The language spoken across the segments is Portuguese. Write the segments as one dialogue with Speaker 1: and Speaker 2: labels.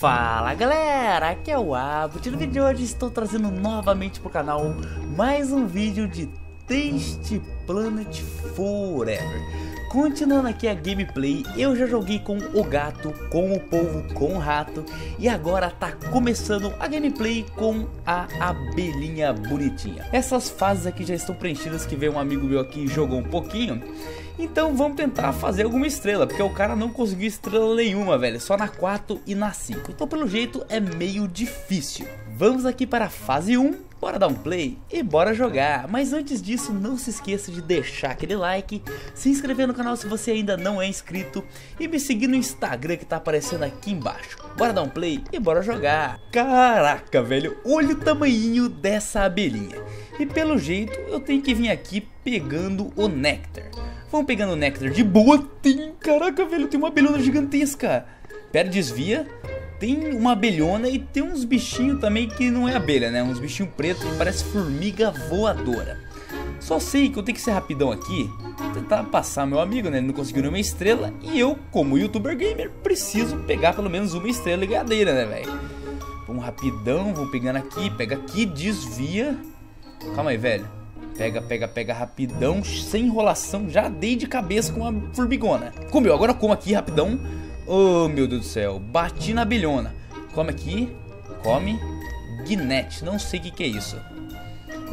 Speaker 1: Fala galera, aqui é o Abut. No vídeo de hoje estou trazendo novamente para o canal mais um vídeo de Taste Planet Forever Continuando aqui a gameplay, eu já joguei com o gato, com o povo, com o rato e agora tá começando a gameplay com a abelhinha bonitinha. Essas fases aqui já estão preenchidas que veio um amigo meu aqui e jogou um pouquinho. Então vamos tentar fazer alguma estrela, porque o cara não conseguiu estrela nenhuma, velho, só na 4 e na 5. Então pelo jeito é meio difícil. Vamos aqui para a fase 1 Bora dar um play e bora jogar. Mas antes disso, não se esqueça de deixar aquele like, se inscrever no canal se você ainda não é inscrito e me seguir no Instagram que tá aparecendo aqui embaixo. Bora dar um play e bora jogar. Caraca, velho, olha o tamanho dessa abelhinha. E pelo jeito, eu tenho que vir aqui pegando o néctar. Vamos pegando o néctar de boa. Tem, caraca, velho, tem uma abelhona gigantesca. Pera, desvia tem uma abelhona e tem uns bichinhos também que não é abelha, né? Uns bichinhos pretos que parece formiga voadora. Só sei que eu tenho que ser rapidão aqui, tentar passar meu amigo, né? Ele não conseguiu nenhuma estrela e eu, como youtuber gamer, preciso pegar pelo menos uma estrela ligadeira, né, velho? Vamos rapidão, vamos pegando aqui, pega aqui, desvia. Calma aí, velho. Pega, pega, pega rapidão, sem enrolação. Já dei de cabeça com a formigona. Comeu, agora como aqui rapidão. Oh, meu Deus do céu. Bati na bilhona. Come aqui. Come. Guinete. Não sei o que, que é isso.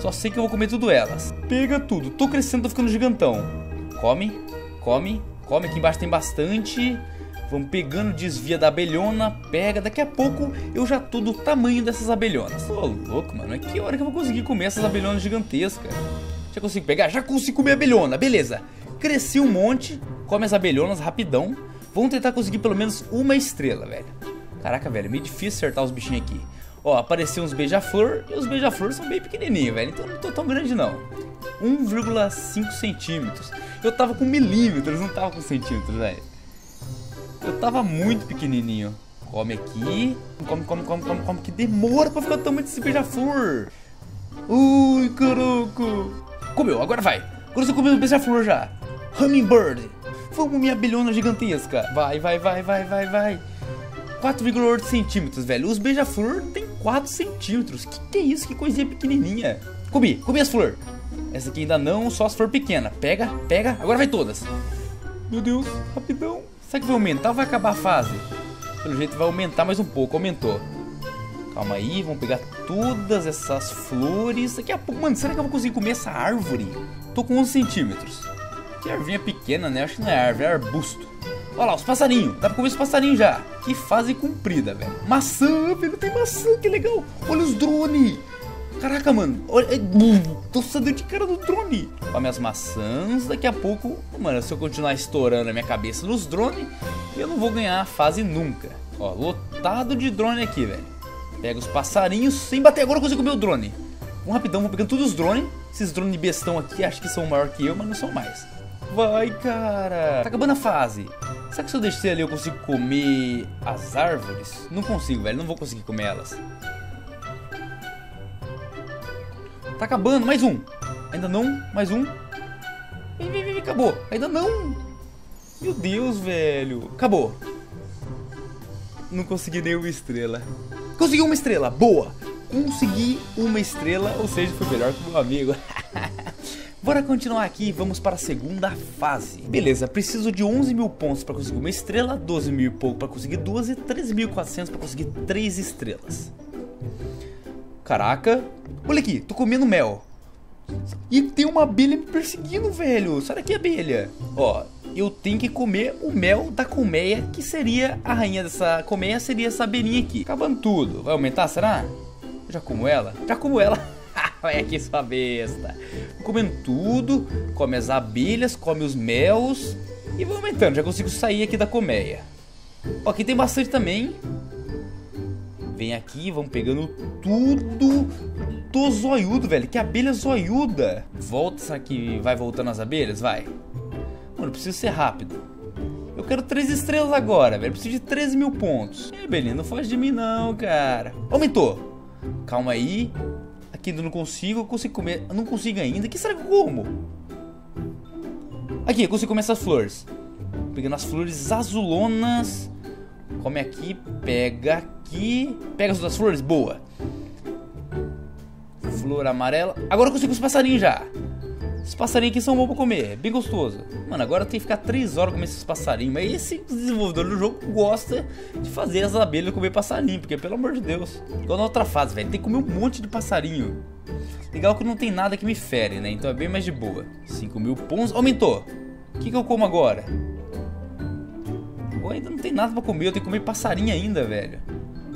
Speaker 1: Só sei que eu vou comer tudo elas. Pega tudo. Tô crescendo, tô ficando gigantão. Come. Come. Come. Aqui embaixo tem bastante. Vamos pegando, desvia da abelhona, pega. Daqui a pouco eu já tô do tamanho dessas abelhonas. Ô, louco, mano. É que hora que eu vou conseguir comer essas abelhonas gigantescas? Já consigo pegar? Já consigo comer abelhona. Beleza. Cresci um monte. Come as abelhonas rapidão. Vamos tentar conseguir pelo menos uma estrela, velho. Caraca, velho, é meio difícil acertar os bichinhos aqui. Ó, apareceu uns beija-flor e os beija-flor são bem pequenininhos, velho. Então não tô tão grande não. 1,5 centímetros. Eu tava com milímetros, não tava com centímetros, velho. Eu tava muito pequenininho. Come aqui. Come, come, come, come, come. Que demora pra ficar o tamanho desse beija-flor. Ui, caraca. Comeu, agora vai. Agora você comeu o beija-flor já. Hummingbird. Vamos, minha abelhona gigantesca. Vai, vai, vai, vai, vai, vai. 4,8 centímetros, velho. Os beija-flor tem 4 centímetros. Que que é isso? Que coisinha pequenininha. Comi, comi as flores. Essa aqui ainda não, só as flores pequenas. Pega, pega. Agora vai todas. Meu Deus, rapidão. Será que vai aumentar ou vai acabar a fase? Pelo jeito vai aumentar mais um pouco. Aumentou. Calma aí, vamos pegar todas essas flores. Daqui a pouco, mano, será que eu vou conseguir comer essa árvore? Tô com 11 centímetros. Que arvinha pequena, né? Acho que não é árvore, é arbusto. Olha lá, os passarinhos. Dá pra comer os passarinhos já. Que fase comprida, velho. Maçã, velho. Tem maçã, que legal. Olha os drones. Caraca, mano. Olha, é, tô saindo de cara do drone. Olha minhas maçãs. Daqui a pouco, mano, se eu continuar estourando a minha cabeça nos drones, eu não vou ganhar a fase nunca. Ó, lotado de drone aqui, velho. Pega os passarinhos sem bater. Agora eu consigo comer o drone. Vamos rapidão, vou pegando todos os drones. Esses drones bestão aqui, acho que são maior que eu, mas não são mais. Vai, cara. Tá acabando a fase. Será que se eu descer ali eu consigo comer as árvores? Não consigo, velho. Não vou conseguir comer elas. Tá acabando. Mais um. Ainda não. Mais um. Vem, vem, vem. Acabou. Ainda não. Meu Deus, velho. Acabou. Não consegui nenhuma estrela. Consegui uma estrela. Boa. Consegui uma estrela. Ou seja, foi melhor que o meu amigo. Bora continuar aqui, vamos para a segunda fase. Beleza, preciso de 11 mil pontos para conseguir uma estrela, 12 mil e pouco para conseguir duas e 13.400 para conseguir três estrelas. Caraca, olha aqui, tô comendo mel. E tem uma abelha me perseguindo, velho. Sai daqui, abelha. Ó, eu tenho que comer o mel da colmeia, que seria a rainha dessa colmeia, seria essa abelhinha aqui. Acabando tudo. Vai aumentar, será? já como ela? Já como ela. Olha aqui sua besta. Comendo tudo, come as abelhas, come os mels e vou aumentando. Já consigo sair aqui da colmeia. Ó, aqui tem bastante também. Vem aqui, vamos pegando tudo. Tô zoiudo, velho. Que abelha zoiuda. Volta, será que vai voltando as abelhas? Vai. Mano, preciso ser rápido. Eu quero três estrelas agora, velho. Preciso de 13 mil pontos. É, Belinha, não foge de mim não, cara. Aumentou. Calma aí. Aqui eu não consigo, eu consigo comer. Eu não consigo ainda. que será que eu como? Aqui, eu consigo comer essas flores. Pegando as flores azulonas. Come aqui, pega aqui. Pega as duas flores, boa. Flor amarela. Agora eu consigo os passarinhos já. Esses passarinhos aqui são bons pra comer, é bem gostoso. Mano, agora tem que ficar 3 horas comendo esses passarinhos. Mas esse desenvolvedor do jogo gosta de fazer as abelhas comer passarinho. Porque, pelo amor de Deus, igual na outra fase, velho, tem que comer um monte de passarinho. Legal que não tem nada que me fere, né? Então é bem mais de boa. 5 mil pontos. Aumentou. O que, que eu como agora? Pô, ainda não tem nada pra comer, eu tenho que comer passarinho ainda, velho.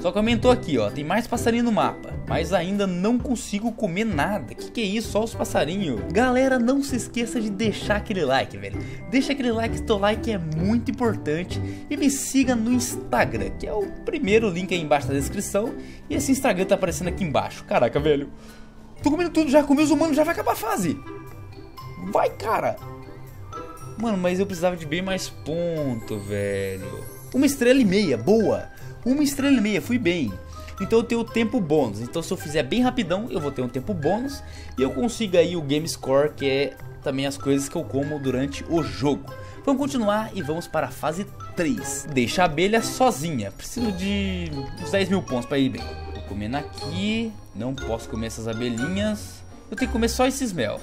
Speaker 1: Só que aumentou aqui, ó. Tem mais passarinho no mapa. Mas ainda não consigo comer nada. Que que é isso? Só os passarinhos. Galera, não se esqueça de deixar aquele like, velho. Deixa aquele like, teu like é muito importante. E me siga no Instagram, que é o primeiro link aí embaixo da descrição. E esse Instagram tá aparecendo aqui embaixo. Caraca, velho. Tô comendo tudo já, comi os humanos, já vai acabar a fase. Vai, cara. Mano, mas eu precisava de bem mais ponto, velho. Uma estrela e meia, boa. Uma estrela e meia, fui bem. Então eu tenho tempo bônus. Então se eu fizer bem rapidão, eu vou ter um tempo bônus. E eu consigo aí o Game Score, que é também as coisas que eu como durante o jogo. Vamos continuar e vamos para a fase 3. Deixa a abelha sozinha. Preciso de uns 10 mil pontos para ir bem. Vou comendo aqui. Não posso comer essas abelhinhas. Eu tenho que comer só esses mel.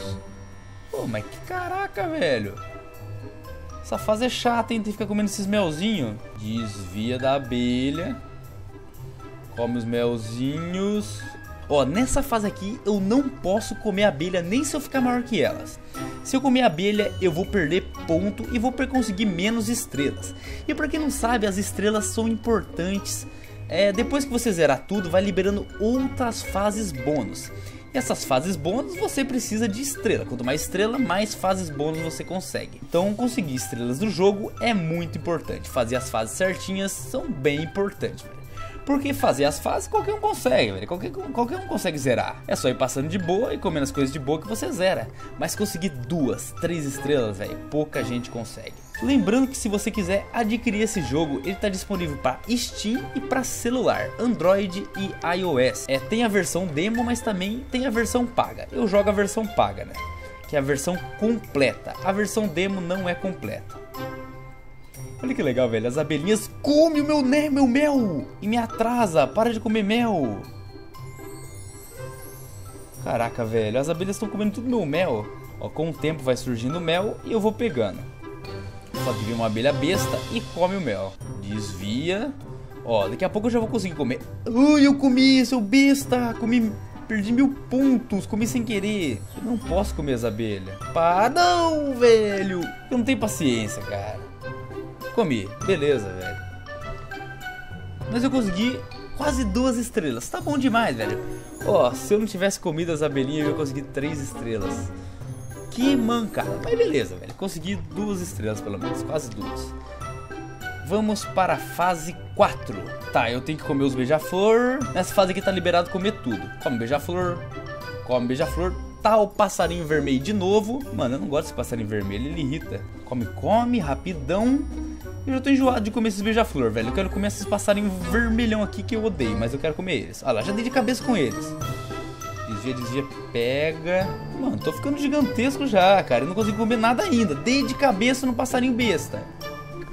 Speaker 1: Pô, mas que caraca, velho. Essa fase é chata, hein? Tem que ficar comendo esses melzinhos. Desvia da abelha. Come os melzinhos. Ó, nessa fase aqui eu não posso comer abelha nem se eu ficar maior que elas. Se eu comer abelha, eu vou perder ponto e vou conseguir menos estrelas. E para quem não sabe, as estrelas são importantes. É, depois que você zerar tudo, vai liberando outras fases bônus. Essas fases bônus você precisa de estrela. Quanto mais estrela, mais fases bônus você consegue. Então conseguir estrelas do jogo é muito importante. Fazer as fases certinhas são bem importantes, velho. Porque fazer as fases qualquer um consegue, velho. Qualquer, qualquer um consegue zerar. É só ir passando de boa e comendo as coisas de boa que você zera. Mas conseguir duas, três estrelas, velho, pouca gente consegue. Lembrando que se você quiser adquirir esse jogo, ele está disponível para Steam e para celular, Android e iOS. É, tem a versão demo, mas também tem a versão paga. Eu jogo a versão paga, né? Que é a versão completa. A versão demo não é completa. Olha que legal, velho. As abelhinhas comem o meu, né, meu mel e me atrasa. Para de comer mel. Caraca, velho. As abelhas estão comendo tudo meu mel. Ó, com o tempo vai surgindo mel e eu vou pegando. Só que vem uma abelha besta e come o mel. Desvia. Ó, daqui a pouco eu já vou conseguir comer. Ui, eu comi, seu besta. Comi Perdi mil pontos, comi sem querer. Eu não posso comer as abelhas. Pá, não, velho. Eu não tenho paciência, cara. Comi, beleza, velho. Mas eu consegui quase duas estrelas. Tá bom demais, velho. Ó, oh, se eu não tivesse comido as abelhinhas, eu ia conseguir três estrelas. Que mancada. Mas beleza, velho. Consegui duas estrelas, pelo menos. Quase duas. Vamos para a fase 4. Tá, eu tenho que comer os beija-flor. Nessa fase aqui tá liberado comer tudo. Come beija-flor. Come beija-flor tá o passarinho vermelho de novo. Mano, eu não gosto desse passarinho vermelho, ele irrita. Come, come, rapidão. Eu já tô enjoado de comer esses beija-flor, velho. Eu quero comer esses passarinhos vermelhão aqui que eu odeio, mas eu quero comer eles. Olha lá, já dei de cabeça com eles. Desvia, desvia, pega. Mano, tô ficando gigantesco já, cara. Eu não consigo comer nada ainda. Dei de cabeça no passarinho besta.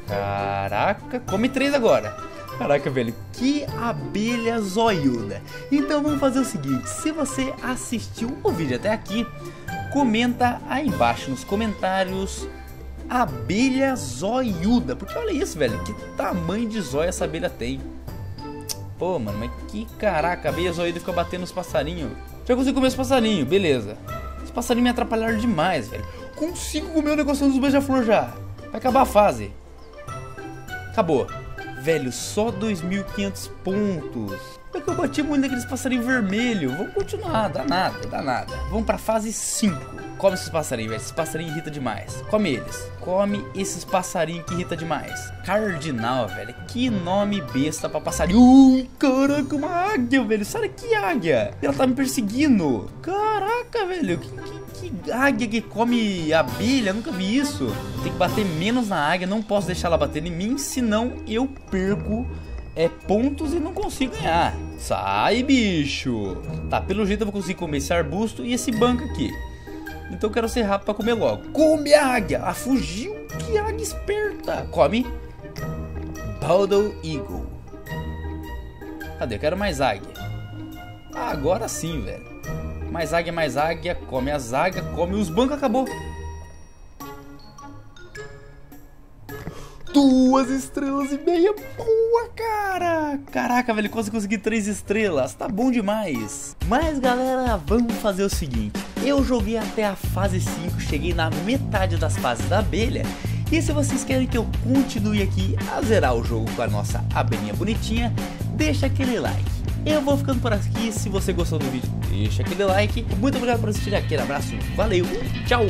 Speaker 1: Caraca, come três agora. Caraca, velho, que abelha zoiuda. Então vamos fazer o seguinte, se você assistiu o vídeo até aqui, comenta aí embaixo nos comentários abelha zoiuda. Porque olha isso, velho. Que tamanho de zóia essa abelha tem. Pô, mano, mas que caraca. A abelha zoiuda fica batendo nos passarinhos. Já consigo comer os passarinhos, beleza. Os passarinhos me atrapalharam demais, velho. Consigo comer o negócio dos beija-flor já. Vai acabar a fase. Acabou. Velho, só 2.500 pontos. É que eu bati muito naqueles passarinhos vermelhos. Vamos continuar, dá nada, dá nada. Vamos pra fase 5. Come esses passarinhos, velho. Esses passarinhos irritam demais. Come eles. Come esses passarinhos que irrita demais. Cardinal, velho. Que nome besta pra passarinho. Ui, caraca, uma águia, velho. Sai que águia. Ela tá me perseguindo. Caraca, velho. Que, que, que águia que come abelha? Nunca vi isso. Tem que bater menos na águia. Não posso deixar ela bater em mim, senão eu perco é pontos e não consigo ganhar. Sai, bicho! Tá, pelo jeito eu vou conseguir comer esse arbusto e esse banco aqui. Então eu quero ser rápido pra comer logo. Come a águia! Ah, fugiu! Que águia esperta! Come. Baldwin Eagle. Cadê? Eu quero mais águia. Ah, agora sim, velho. Mais águia, mais águia. Come as águias, come os bancos, acabou. Duas estrelas e meia. Boa, cara. Caraca, velho, quase consegui três estrelas. Tá bom demais. Mas, galera, vamos fazer o seguinte. Eu joguei até a fase 5, cheguei na metade das fases da abelha. E se vocês querem que eu continue aqui a zerar o jogo com a nossa abelhinha bonitinha, deixa aquele like. Eu vou ficando por aqui, se você gostou do vídeo, deixa aquele like. Muito obrigado por assistir, aquele abraço, valeu, tchau!